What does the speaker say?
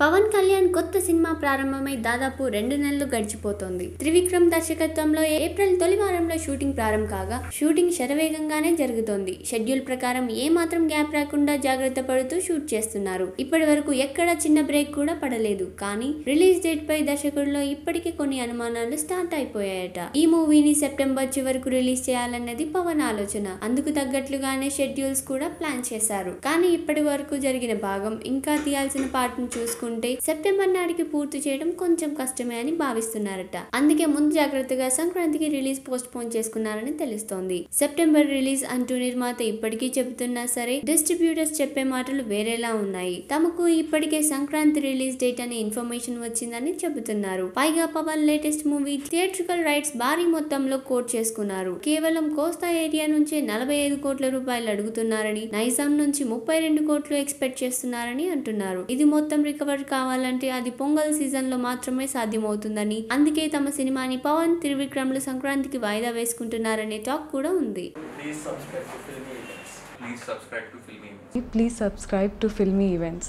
పవన్ కళ్యాణ్ కొత్త సినిమా ప్రారంభమై దాదాపు రెండు నెలలు గడిచిపోతోంది. త్రివిక్రమ్ దర్శకత్వంలో ఏప్రిల్ తొలి వారంలో షూటింగ్ ప్రారంభం కాగా షూటింగ్ శరవేగంగానే జరుగుతోంది. షెడ్యూల్ ప్రకారం ఏ మాత్రం గ్యాప్ రాకుండా జాగ్రత్త పడుతూ షూట్ చేస్తున్నారు. ఇప్పటి వరకు ఎక్కడ చిన్న బ్రేక్ కూడా పడలేదు. కానీ రిలీజ్ డేట్ పై దర్శకుల్లో ఇప్పటికే కొన్ని అనుమానాలు స్టార్ట్ అయిపోయాయట. ఈ మూవీని సెప్టెంబర్ చివరకు రిలీజ్ చేయాలన్నది పవన్ ఆలోచన. అందుకు తగ్గట్లుగానే షెడ్యూల్స్ కూడా ప్లాన్ చేశారు. కానీ ఇప్పటి వరకు జరిగిన భాగం ఇంకా తీయాల్సిన పార్ట్ను చూసుకుంటే సెప్టెంబర్ నాటికి పూర్తి చేయడం కొంచెం కష్టమే అని భావిస్తున్నారట. అందుకే ముందు జాగ్రత్తగా సంక్రాంతికి రిలీజ్ పోస్ట్ పోన్ చేసుకున్నారని తెలుస్తోంది. సెప్టెంబర్ రిలీజ్ అంటూ నిర్మాత ఇప్పటికీ చెబుతున్నా సరే డిస్ట్రిబ్యూటర్స్ చెప్పే మాటలు వేరేలా ఉన్నాయి. తమకు ఇప్పటికే సంక్రాంతి రిలీజ్ డేట్ అనే ఇన్ఫర్మేషన్ వచ్చిందని చెబుతున్నారు. పైగా Pawan latest movie theatrical rights భారీ మొత్తంలో కోట్ చేసుకున్నారు. కేవలం కోస్తా ఏరియా నుంచే నలభై ఐదు కోట్ల రూపాయలు అడుగుతున్నారని నైజాం నుంచి ముప్పై రెండు కోట్లు ఎక్స్పెక్ట్ చేస్తున్నారని అంటున్నారు. ఇది మొత్తం రికవర్ ఫాలోవర్ కావాలంటే అది పొంగల్ సీజన్లో మాత్రమే సాధ్యమవుతుందని. అందుకే తమ సినిమాని పవన్ త్రివిక్రమ్లు సంక్రాంతికి వాయిదా వేసుకుంటున్నారనే టాక్ కూడా ఉంది. Please to filmy events